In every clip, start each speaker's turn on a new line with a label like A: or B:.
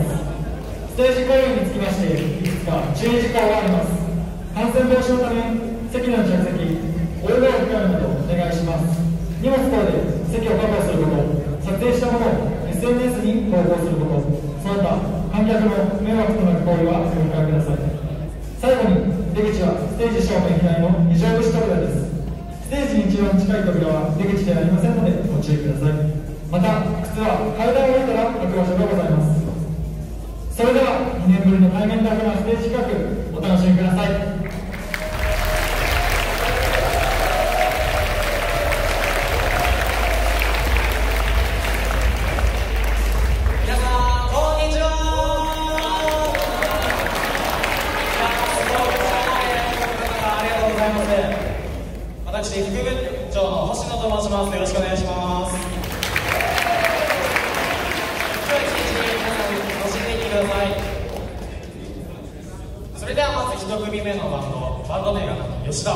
A: ステージ公演につきましていくつか注意事項があります感染防止のため席の着席お湯がを控えるなどお願いします。荷物等で席を確保すること撮影したものを SNS に投稿することその他観客の迷惑となる行為はお控えください最後に出口はステージ正面左の非常口扉です。ステージに一番近い扉は出口ではありませんのでご注意ください。また靴は階段を降りたら履く場所がございます。それでは2年ぶりの対面だけのステージ企画お楽しみください。
B: 皆さんこんにちは。ありがとうございます。私副部長の星野と申します。よろしくお願いします今日一日皆さん楽しんはい。それではまず1組目のバンドバンド名が吉田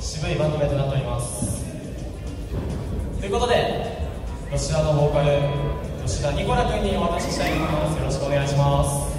B: 渋いバンド名となっております。ということで吉田のボーカル吉田ニコラ君にお渡ししたいと思います。よろしくお願いします。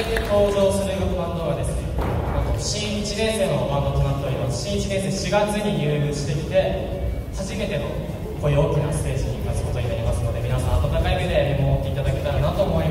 C: 最近
B: 登場するバンドはですね新1年生のバンドとなっております。新1年生4月に入部してきて初めてのこういう大きなステージに立つことになりますので皆さん温かい目で見守っていただけたらなと思います。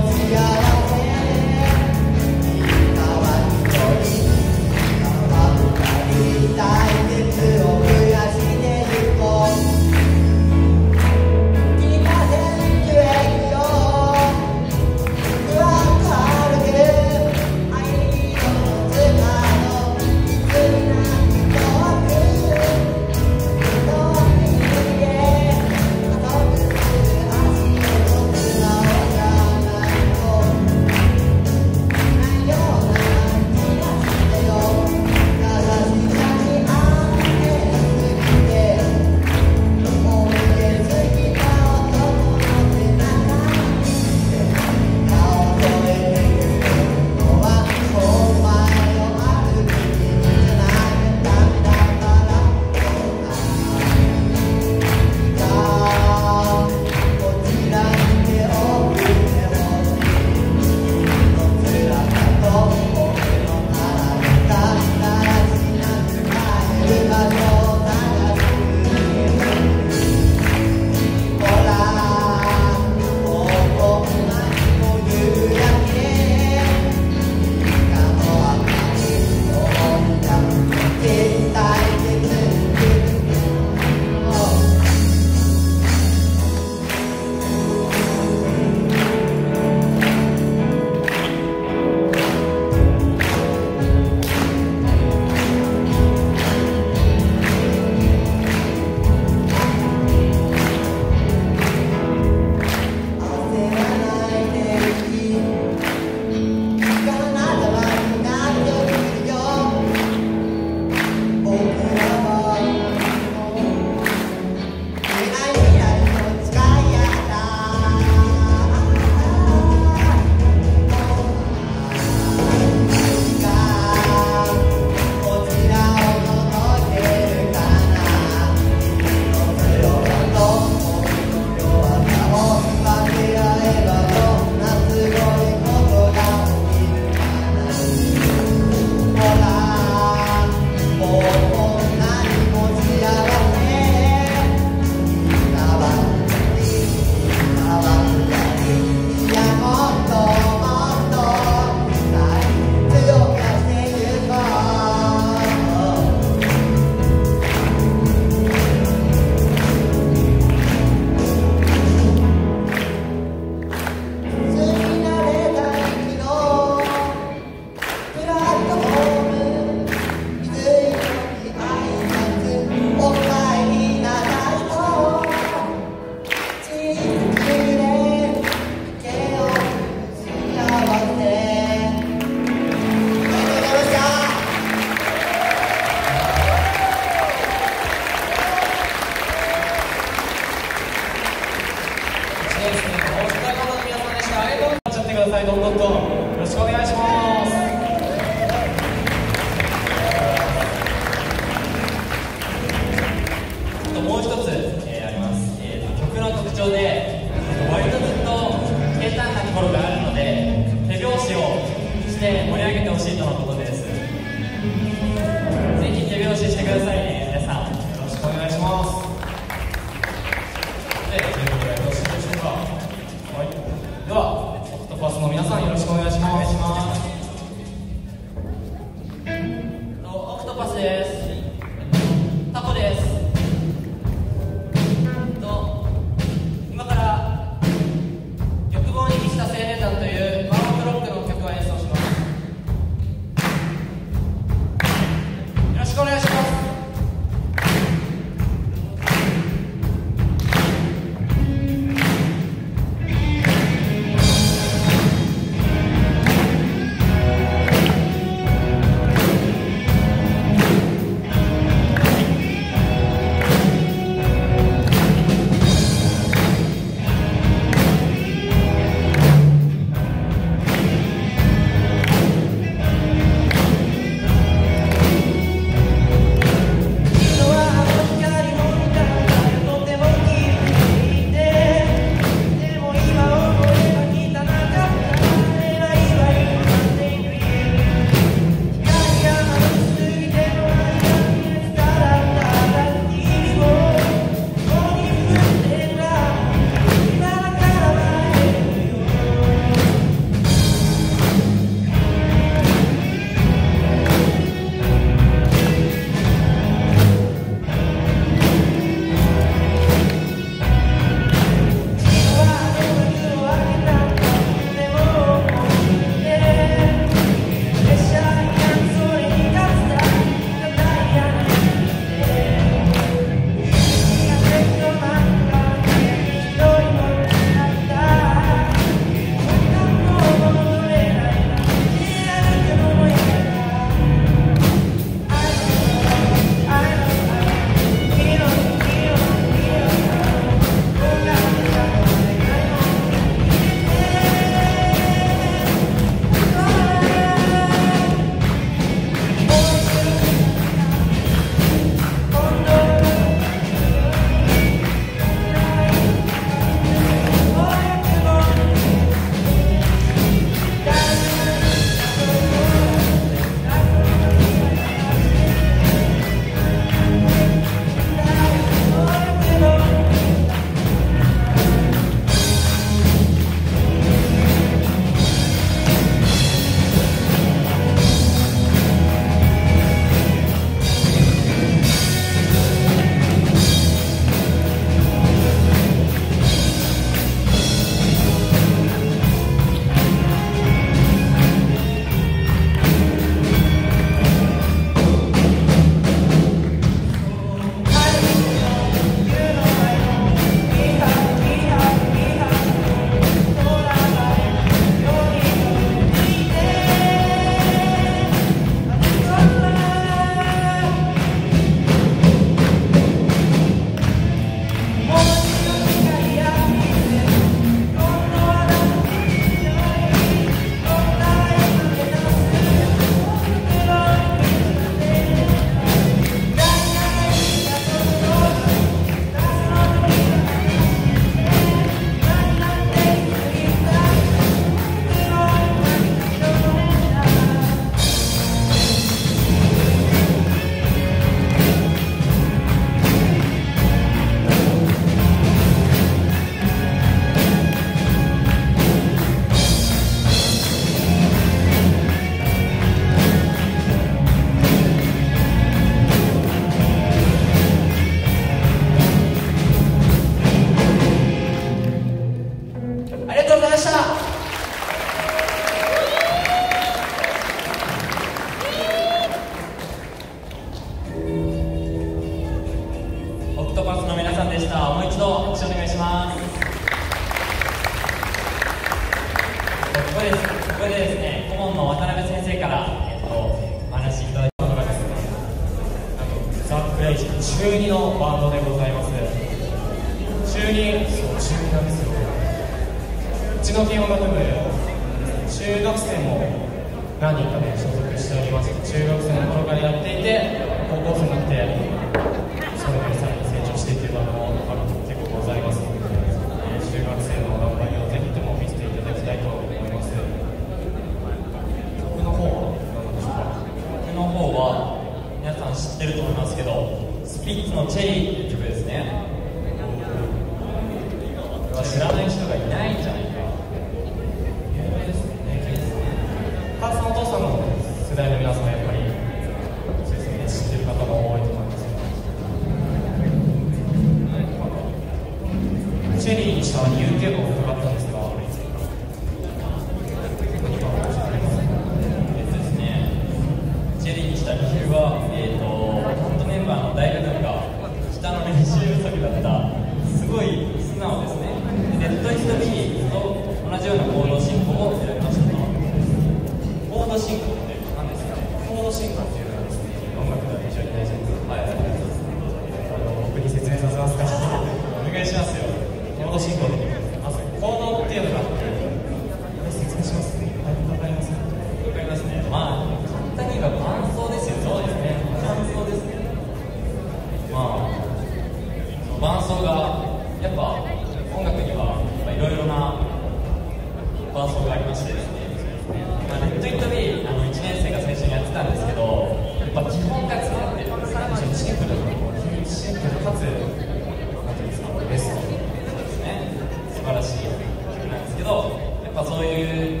D: そうい
B: う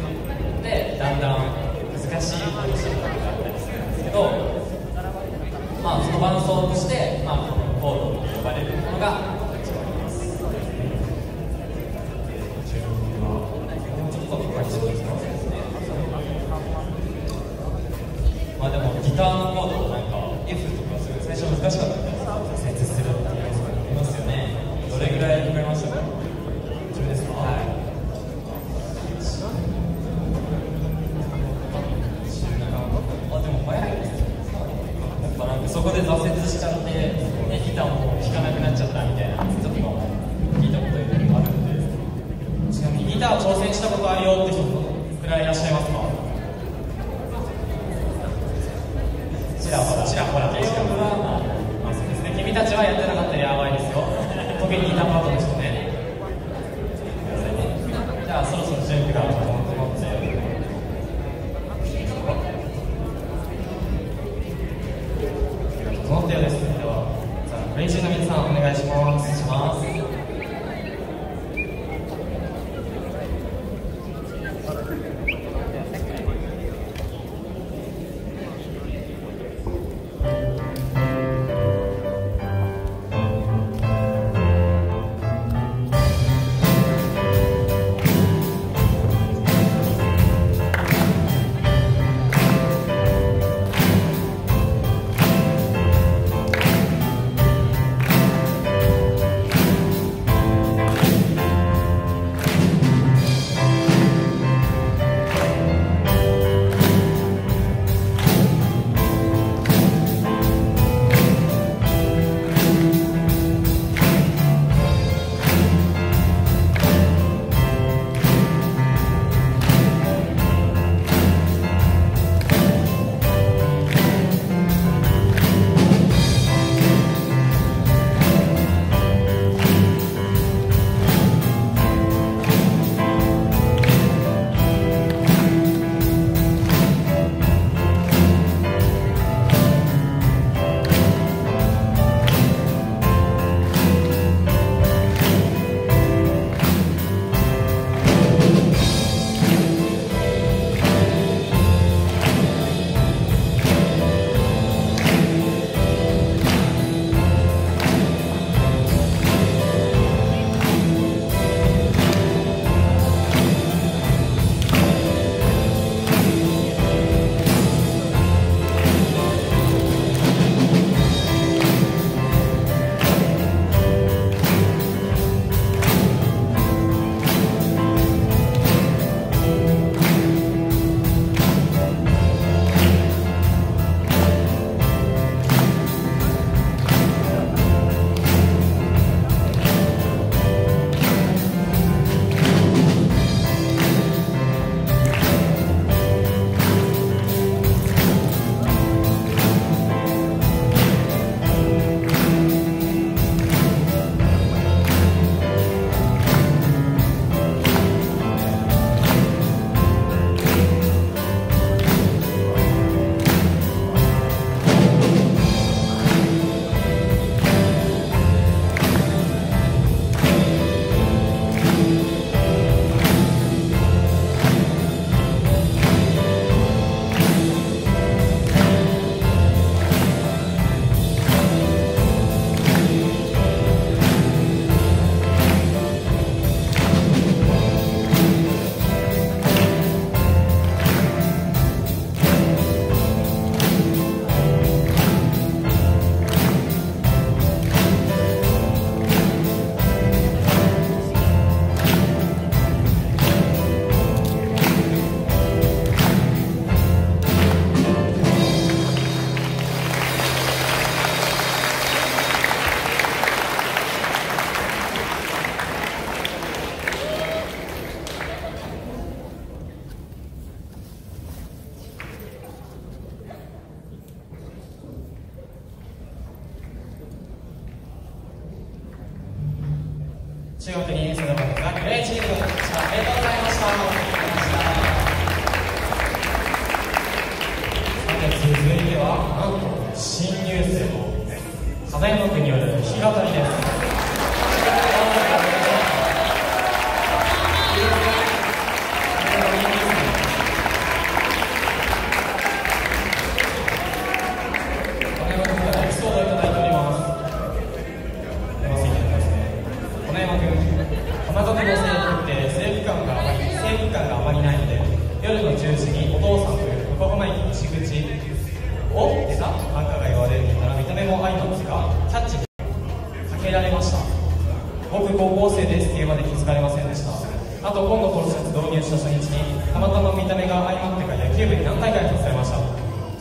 B: で
D: だ
B: んだん難しい話になった
C: りするんです
E: けど、まあ、その伴奏として、まあ、コードと呼ばれるものが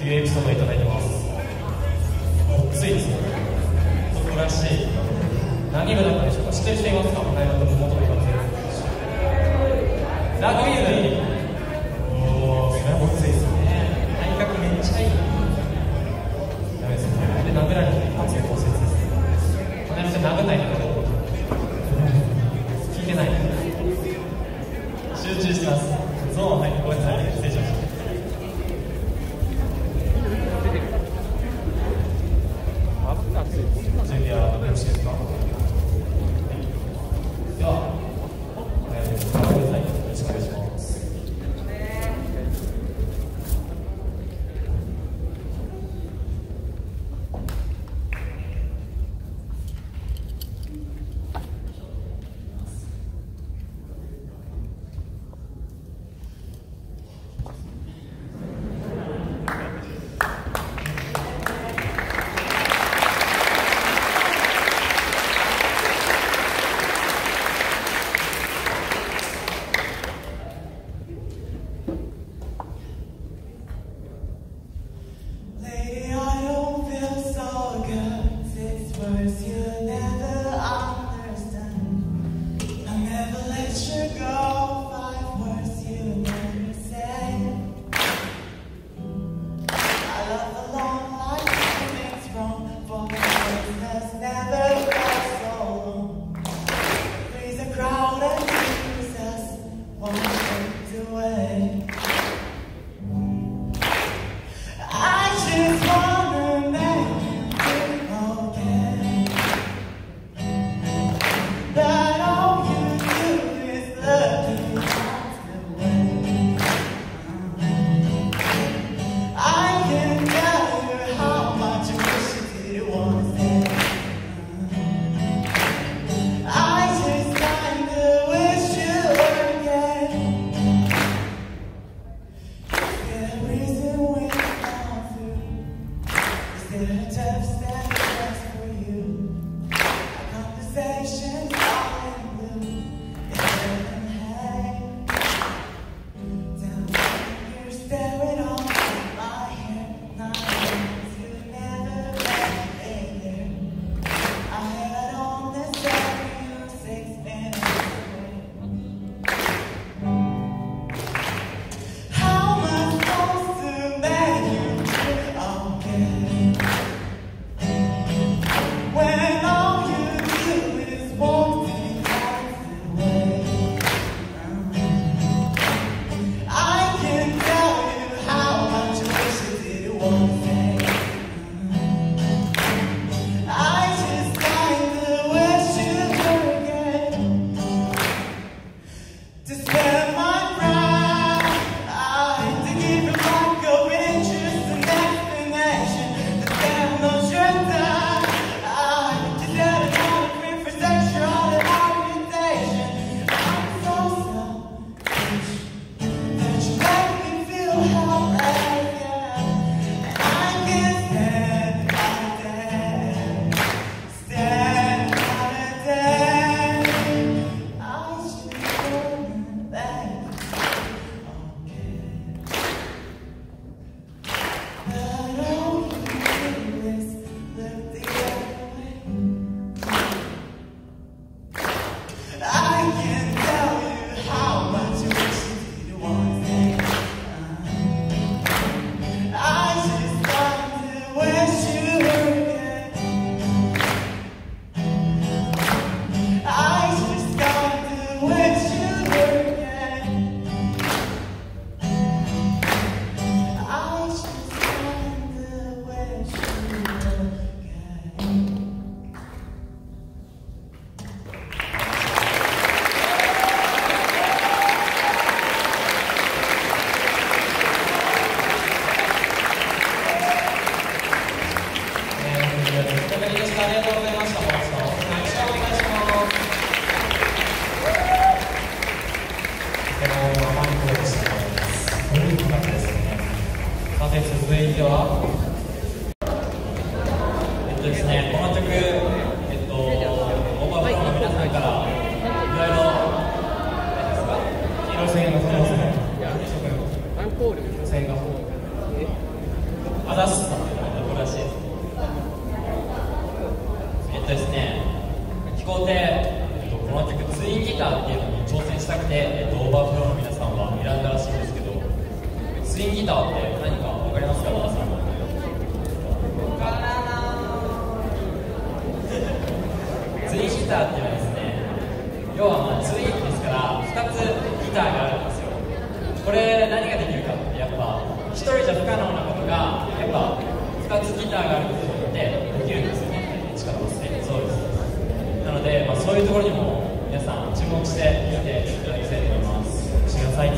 E: 遊泳いた
C: だいてます。いですねらしい何部だったでしょうか？ていますか？
B: 今2つギターがあることによってできるんですよね。力をで。すねそうです。なので、まあ、そういうところにも皆さん注目して見ていただきたいと思います。してください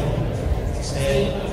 B: そし
F: て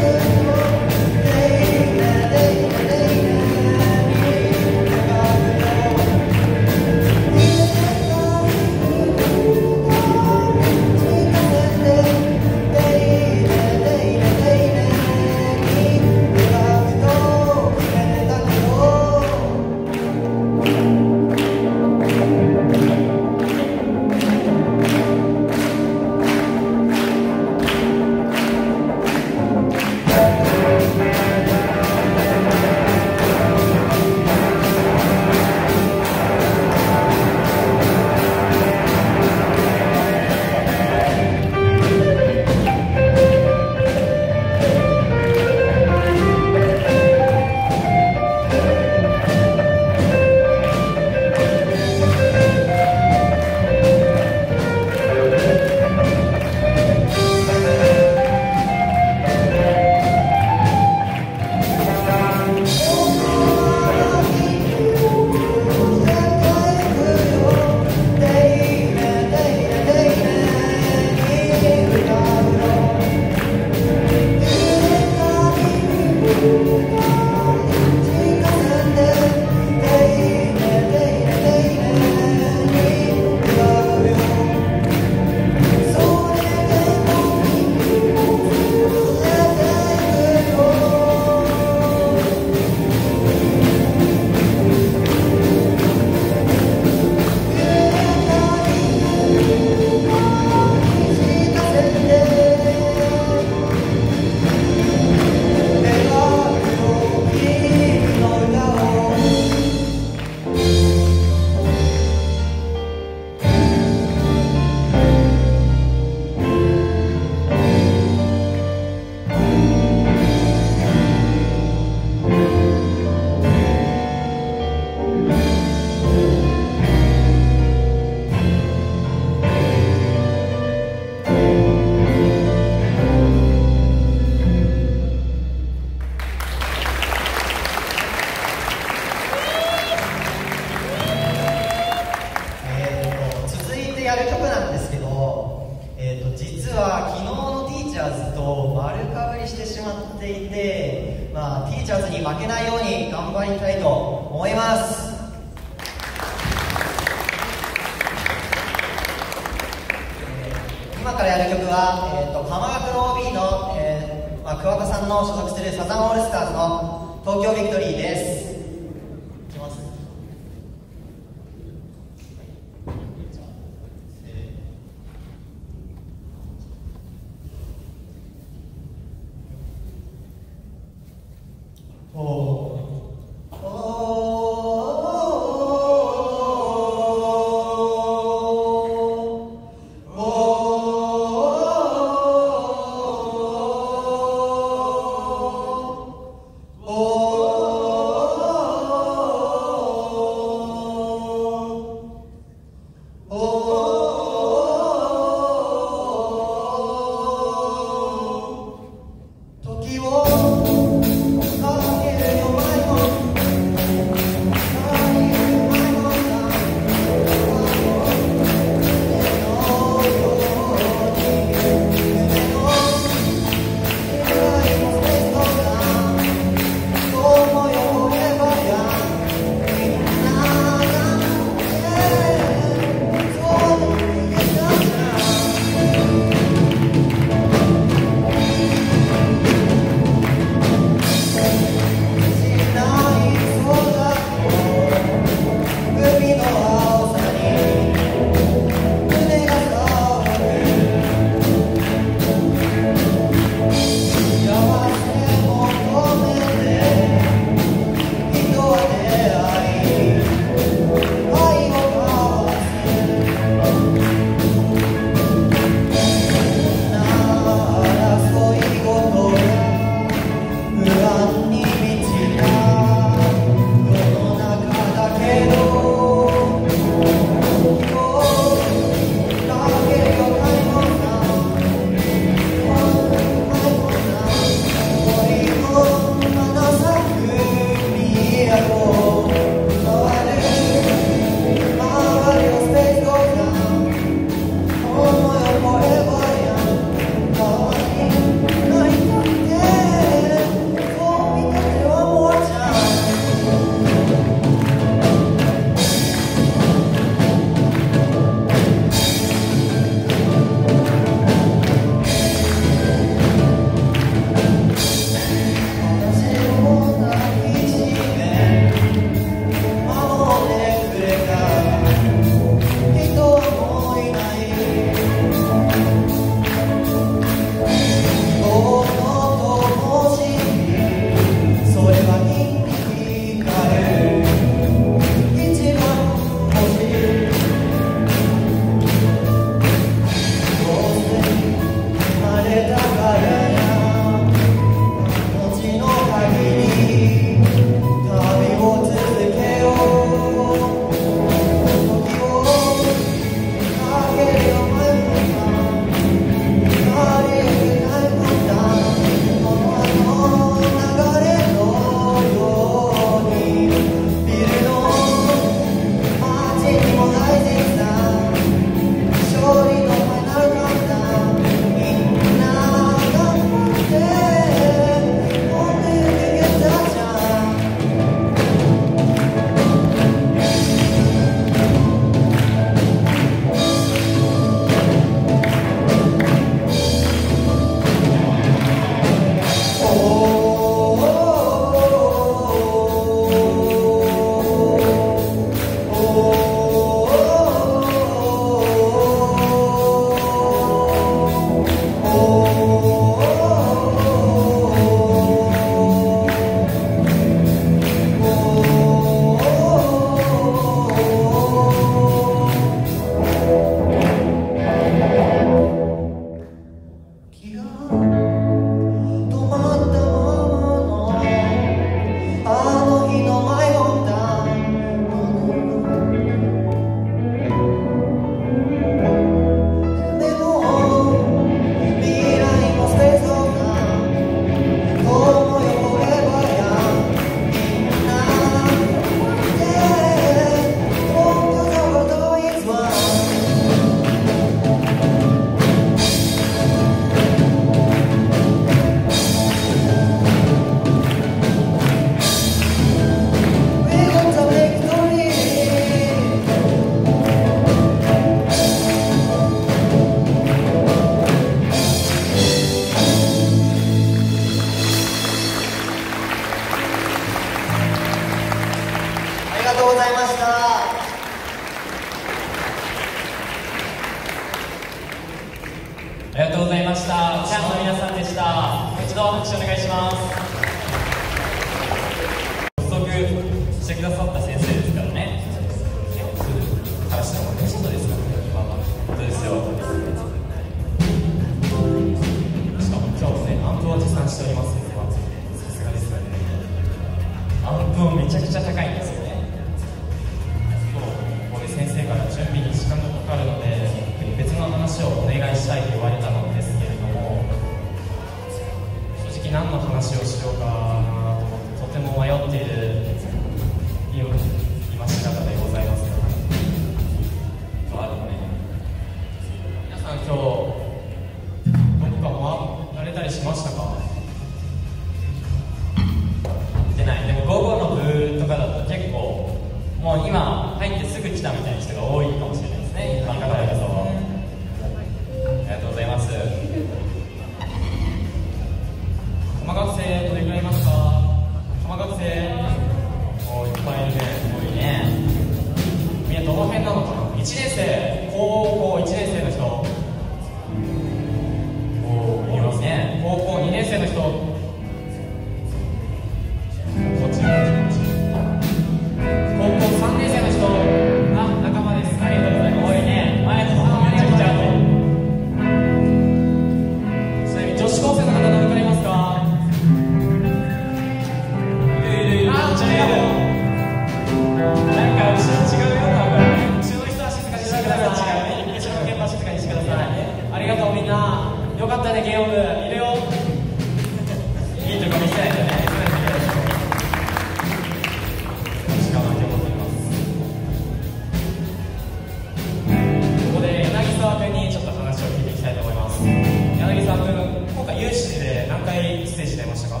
F: したか、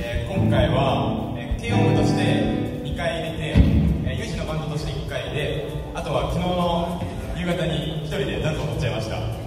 F: えー、
G: 今回は、
B: えー、軽音部として2回入れて、えー、有志のバンドとして1回であとは昨日の夕方に1人でダンスを踊っちゃいました。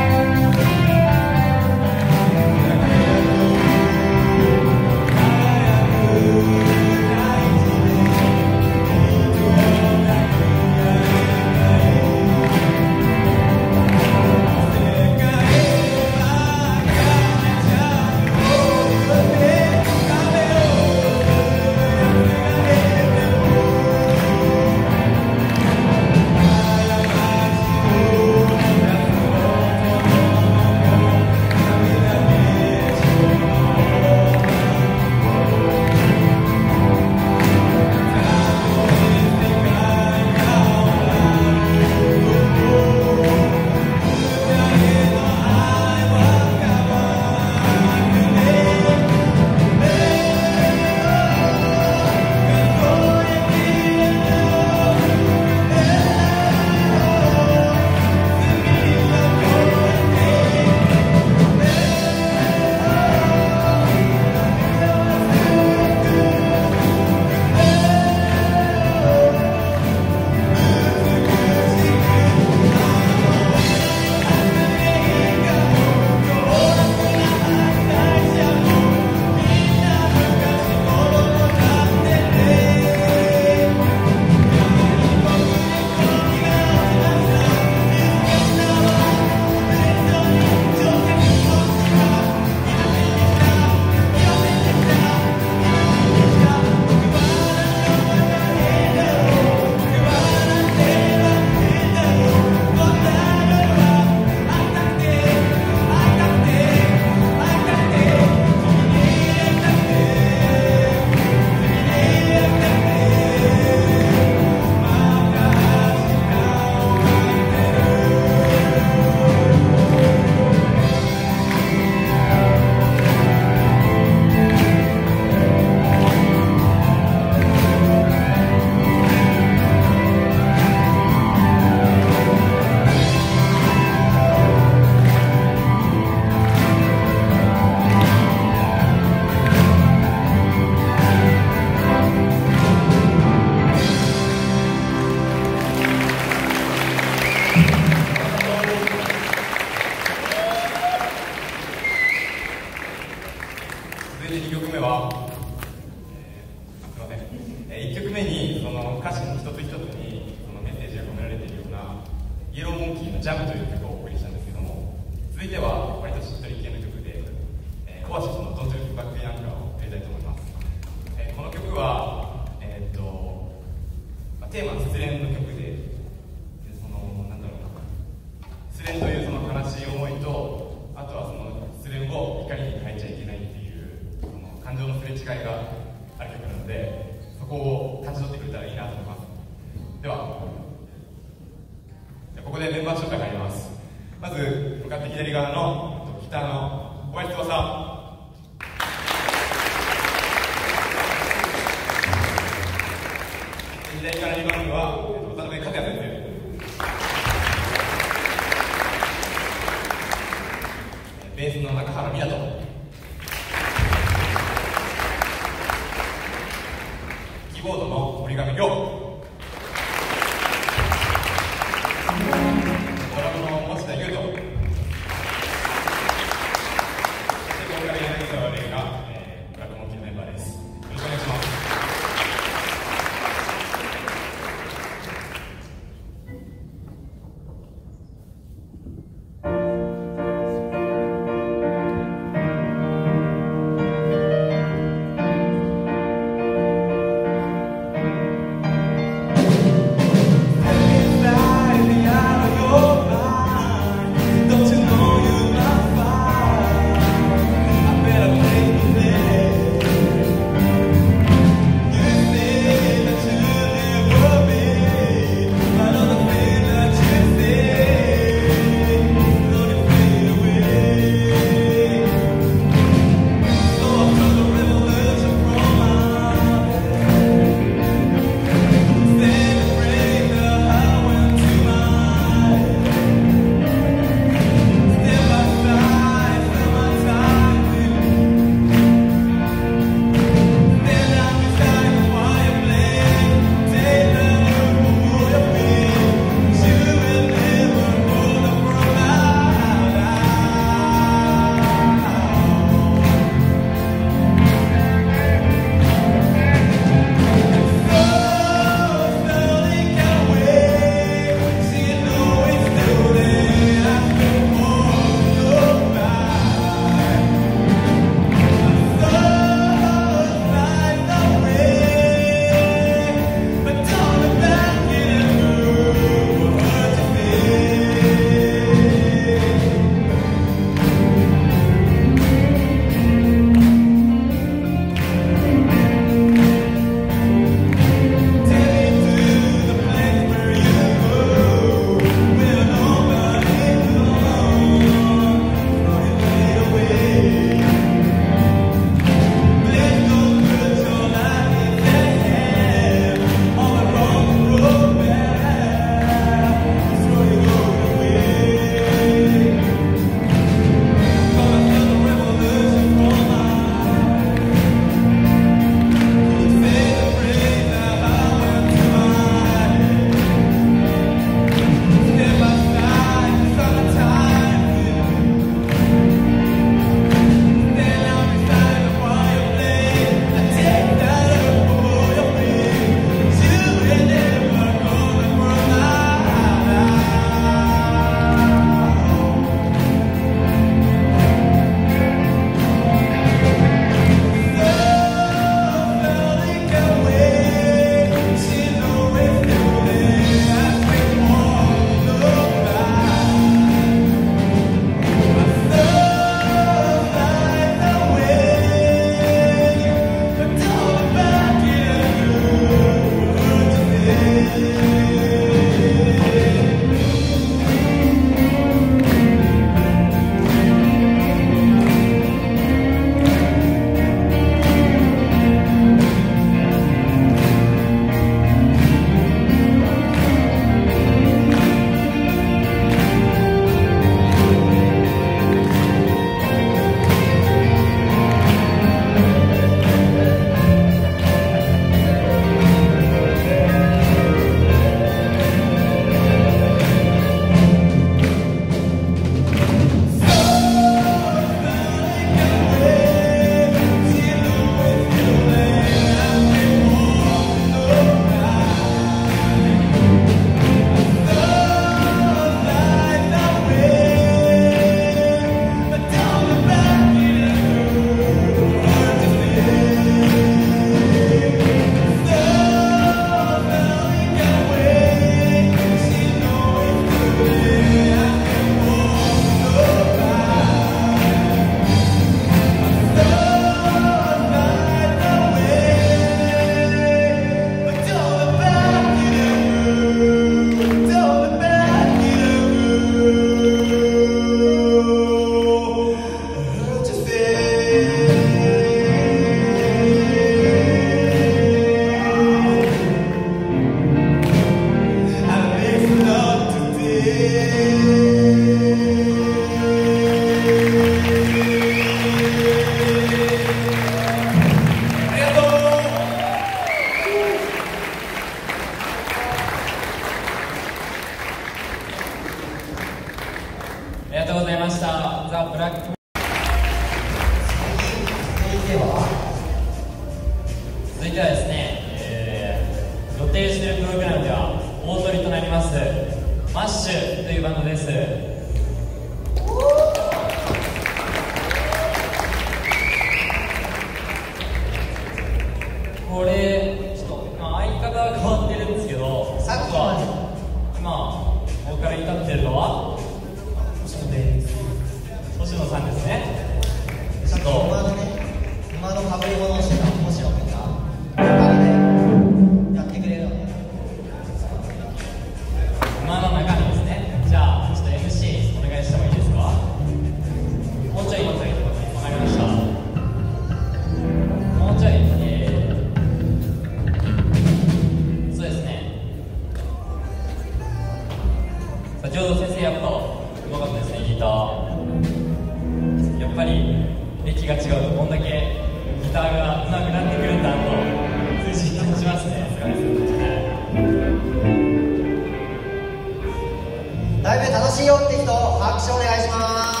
G: だい
B: ぶ楽しいよって人拍手お願いします。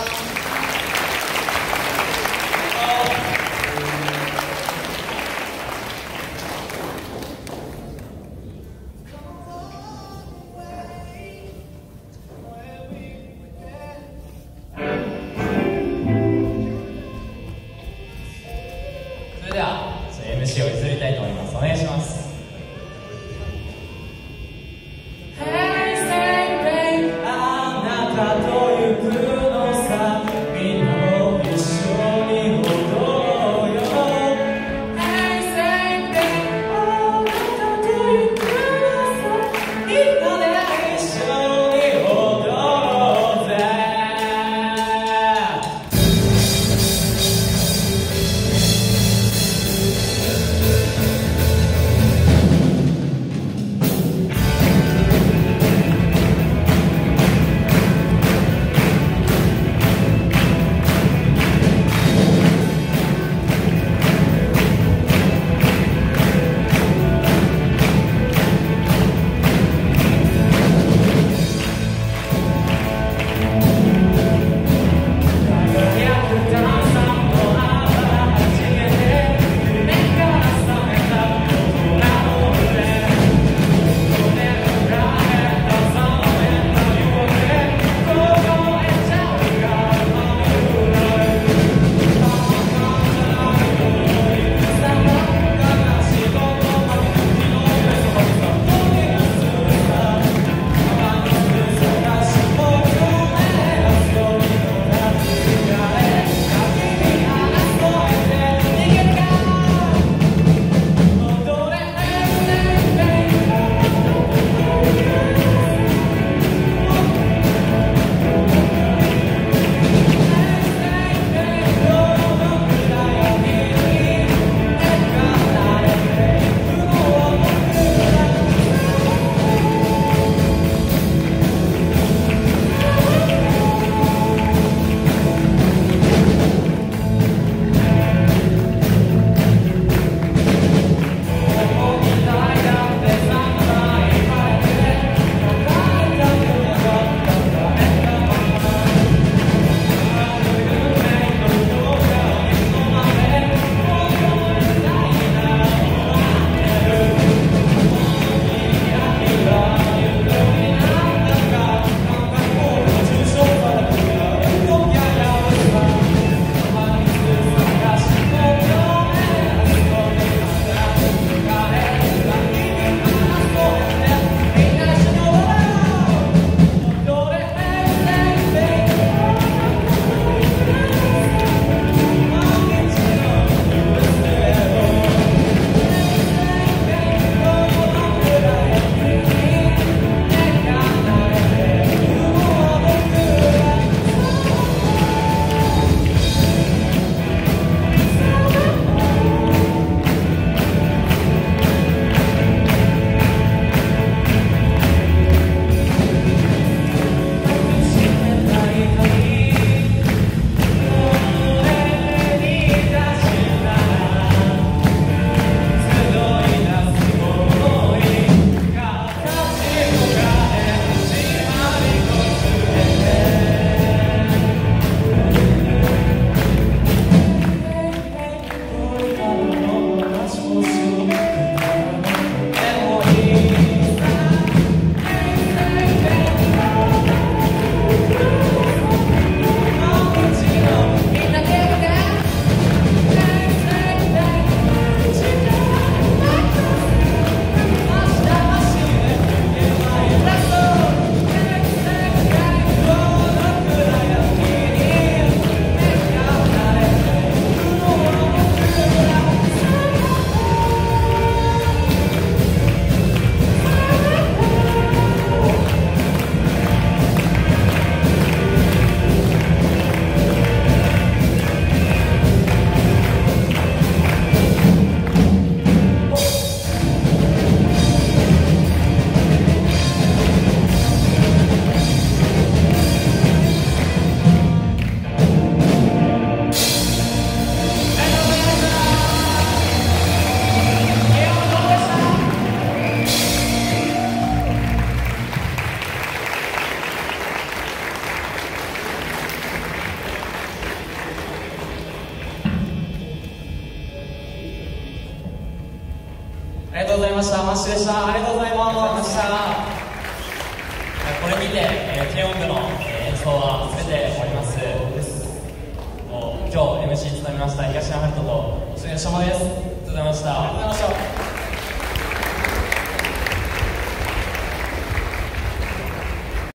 E: ござい